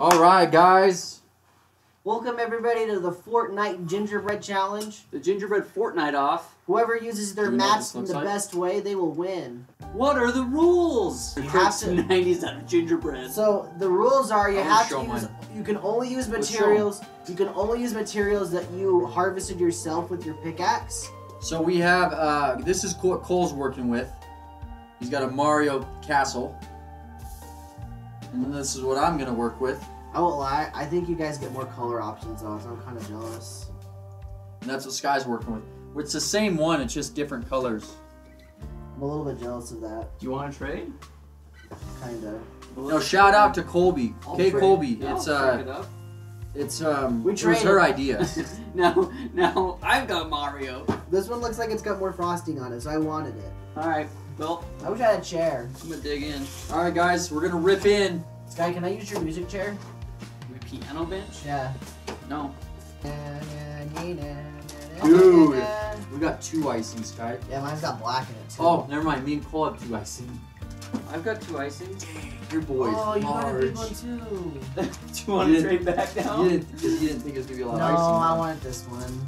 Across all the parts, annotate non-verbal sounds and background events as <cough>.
All right, guys. Welcome everybody to the Fortnite Gingerbread Challenge. The gingerbread Fortnite off. Whoever uses their Do you know what maps in the like? best way, they will win. What are the rules? You have to- 90s out of gingerbread. So the rules are you I'm have to use mine. you can only use Let's show 'em. materials you can only use materials that you harvested yourself with your pickaxe. So we have, uh, this is what Cole's working with. He's got a Mario castle. And then this is what I'm gonna work with. I won't lie, I think you guys get more color options though, so I'm kind of jealous. And that's what Sky's working with. It's the same one, it's just different colors. I'm a little bit jealous of that, Do you want to trade? kinda. No, shout out to Colby. I'll Okay, trade. Colby. Yeah, It's I'll pick uh, it up. it's um, We it was her idea. <laughs> <laughs> now, now I've got Mario. This one looks like it's got more frosting on it, so I wanted it. All right, well, I wish I had a chair. I'm gonna dig in. All right, guys, we're gonna rip in. Sky, can I use your music chair? We piano bench? Yeah. No. Dude. We got two icing, Sky. Yeah, mine's got black in it too. Oh, never mind. Me and Cole have two icing. I've got two icings. Your boys Oh, you got a big one too. <laughs> Do you want You to trade back down? You didn't, 'cause you didn't think it was gonna be a lot No, of icing. I want this one.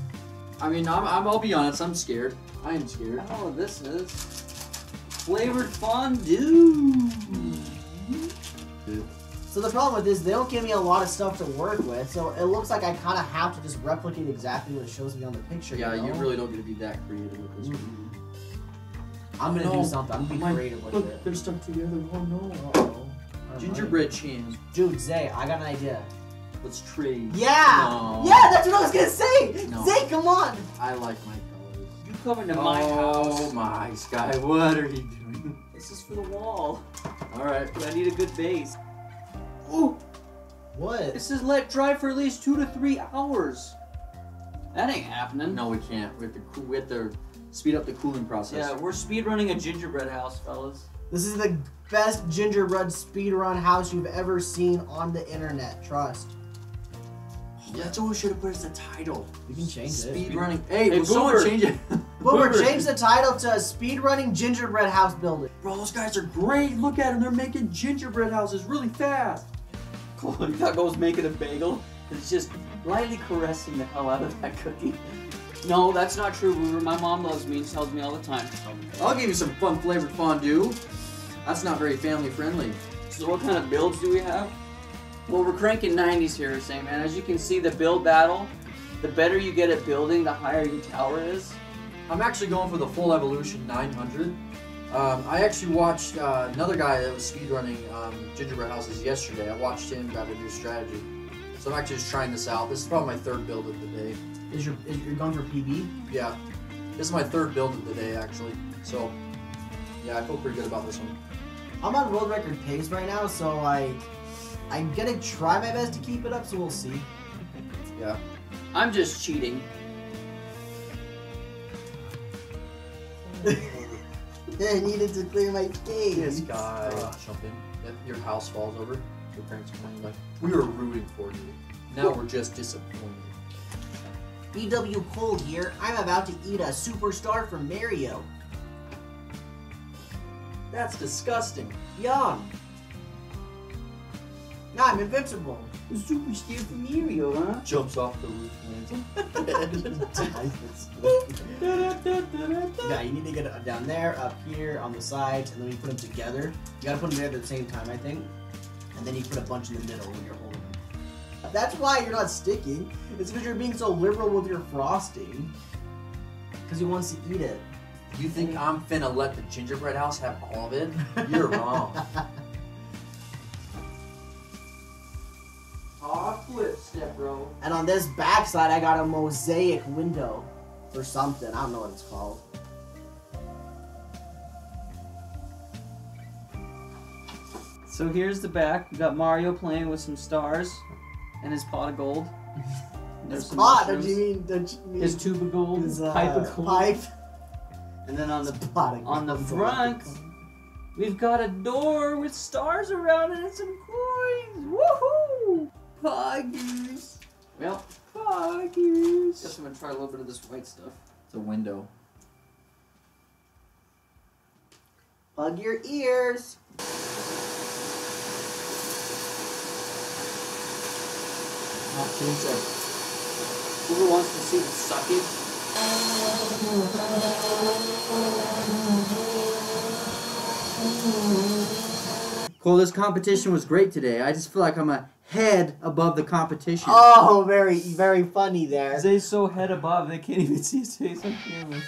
I mean, I'm, I'm, I'll be honest. I'm scared. I am scared. I don't know what this is. Flavored fondue. So the problem with this, they don't give me a lot of stuff to work with, so it looks like I kind of have to just replicate exactly what it shows me on the picture. Yeah, you, you really don't get to be that creative with this. Mm. I'm gonna No, do something. I'm gonna be my- creative with Look, it. they're stuck together. Oh no. Uh-oh. Gingerbread chins. Dude, Zay, I got an idea. Let's trade. Yeah! No. Yeah, that's what I was gonna say! No. Zay, come on! I like my colors. You come into my oh my sky! What are you doing? This is for the wall. All right. But I need a good base. Ooh. What? This is let dry for at least two to three hours. That ain't happening. No, we can't. We have to. We have to speed up the cooling process. Yeah, we're speed running a gingerbread house, fellas. This is the best gingerbread speedrun house you've ever seen on the internet. Trust. Oh, that's what we should have put as the title. You can change it. Speed running. Hey, Hey, will someone Boomer. change it? <laughs> Boomer, Boomer. change the title to speedrunning gingerbread house building. Bro, those guys are great. Look at them. They're making gingerbread houses really fast. Cool. You thought I was making a bagel? It's just lightly caressing the hell out of that cookie. No, that's not true, Boomer. My mom loves me and tells me all the time. I'll give you some fun flavored fondue. That's not very family friendly. So what kind of builds do we have? Well, we're cranking 90s here, Sam, man. As you can see, the build battle, the better you get at building, the higher your tower is. I'm actually going for the full evolution 900. Um, I actually watched uh, another guy that was speedrunning um, gingerbread houses yesterday. I watched him, got a new strategy. So I'm actually just trying this out. This is probably my third build of the day. Is your is you're going for PB? Yeah, this is my third build of the day actually. So yeah, I feel pretty good about this one. I'm on world record pace right now, so like I'm gonna try my best to keep it up. So we'll see. Yeah. I'm just cheating. <laughs> I needed to clear my face. This guy. Uh, jump in. Your house falls over, your parents are coming like, we were rooting for you. Now we're just disappointed. BW Cold here. I'm about to eat a superstar from Mario. That's disgusting. Yum. Nah, I'm invincible. Super steer from Mario, huh? Jumps off the roof, <laughs> <laughs> yeah, you need to get it down there, up here, on the sides, and then you put them together. You gotta put them together at the same time, I think. And then you put a bunch in the middle when you're holding them. That's why you're not sticking. It's because you're being so liberal with your frosting. Because he wants to eat it. You think I'm finna let the gingerbread house have all of it? You're wrong. <laughs> Aw, flip step, bro. And on this backside, I got a mosaic window. Or something. I don't know what it's called. So here's the back. We got Mario playing with some stars and his pot of gold. <laughs> There's His pot, don't you mean? You mean His tube of gold, his, uh, pipe of gold. pipe? And then on the Pot on the front, we've got a door with stars around it and some coins. Woohoo! Poggers. Well, I'm gonna try a little bit of this white stuff. It's a window. Plug your ears. Not Who wants to see the suckage? <laughs> Cole, this competition was great today. I just feel like I'm a head above the competition. Oh, very, very funny there. Zay's so head above they can't even <laughs> see his face on camera.